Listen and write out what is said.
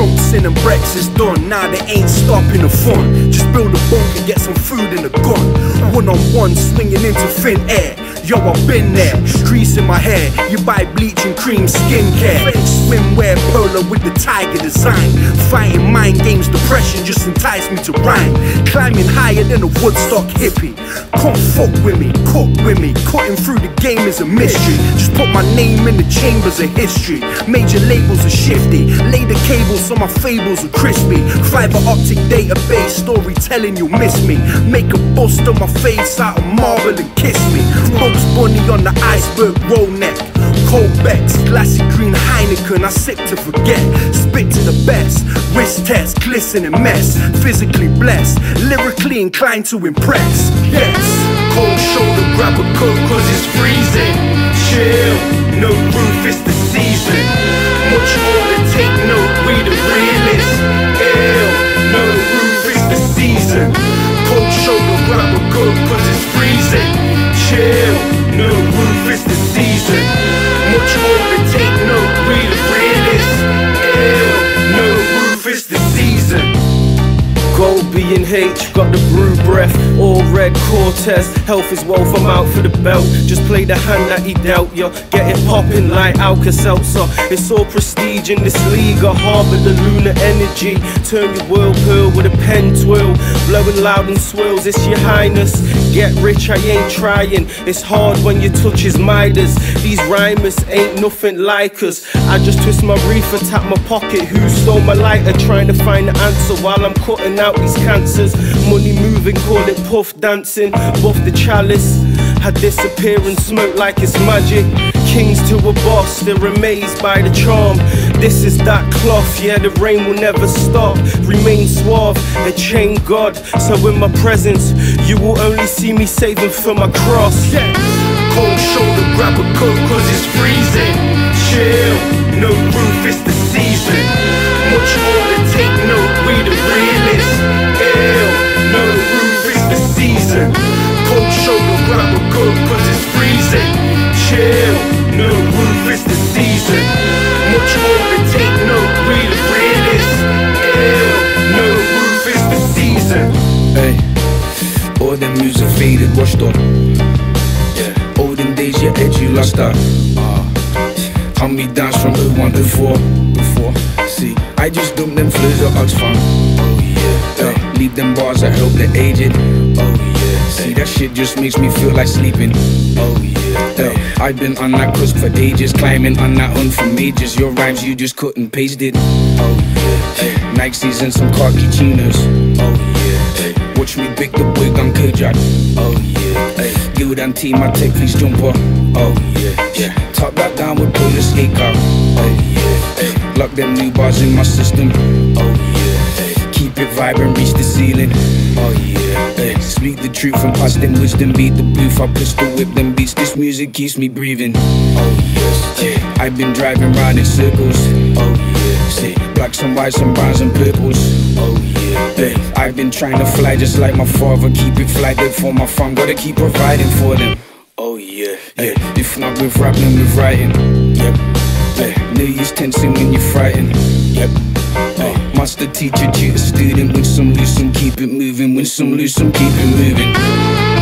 Trumps in and breakfast done. Now they ain't stopping the fun. Just build a bunk and get some food in a gun. One on one, swinging into thin air. Yo, I've been there. Crease in my hair. You buy bleach and cream skincare. Swimwear polo with the tiger design. Fighting mind games, depression just entice me to rhyme. Climbing higher than a Woodstock hippie. Can't fuck with me, cook with me. Cutting through the game is a mystery. Just put my name in the chambers of history. Major labels are shifty. Lay the cables so my fables are crispy. Fiber optic database storytelling, you'll miss me. Make a bust on my face out of marble and kiss me. Bugs Bunny on the iceberg roll neck. Cold Becks, glassy green Heineken, I sip to forget. Spit to the best, wrist test, glistening mess. Physically blessed, lyrically inclined to impress. Yes, cold shoulder, grab a coat cause it's freezing. Chill, H, got the brew breath, all red Cortez. Health is wealth, I'm out for the belt. Just play the hand that he dealt, yo. Get it poppin' like Alka Seltzer. It's all prestige in this league. I harbor the lunar energy. Turn your whirlpool with a pen twirl. Blowing loud and swills, it's your highness. Get rich, I ain't trying. It's hard when your touch is Midas. These rhymers ain't nothing like us. I just twist my reefer, tap my pocket. Who stole my lighter? Trying to find the answer while I'm cutting out these cancers. Money moving, call it puff dancing. Buff the chalice. I disappear and smoke like it's magic. Kings to a boss, they're amazed by the charm. This is that cloth, yeah, the rain will never stop. Remain suave, a chain God. So in my presence, you will only see me saving for my cross. Yes. Cold shoulder, grab a coat cause it's freezing. Chill, no roof, it's the season. Washed up. Yeah, olden days, your edge, you lost. Uh, hand me downs from the one before, before. See, I just dump them flows of Oxfam. Oh yeah, leave them bars that help the aged. Oh yeah, see that shit just makes me feel like sleeping. Oh yeah, I've been on that cusp for ages, climbing on that hunt for majors. Your rhymes, you just couldn't paste it. Oh yeah, Nikes and some khaki chinos. Oh yeah. Watch me big the my tech please jumper. Oh yeah, yeah. Top that down with the skate car. Oh yeah. Lock them new bars in my system. Oh yeah. Keep it vibrant, reach the ceiling. Oh yeah. Speak the truth and pass them wisdom. Beat the booth, I pistol whip them beats. This music keeps me breathing. Oh yes, yeah. I've been driving round in circles. Oh yeah, see blacks and whites and browns and purples. Oh yeah, hey. I've been trying to fly just like my father. Keep it fly there for my fam. Gotta keep providing for them. Oh yeah, yeah. If not with rapping, with writing. Yep. Hey. No use tensing when you're frightened. Yep. Hey. Master teacher, tutor, student. Win some, lose some, keep it moving. Win some, lose some, keep it moving.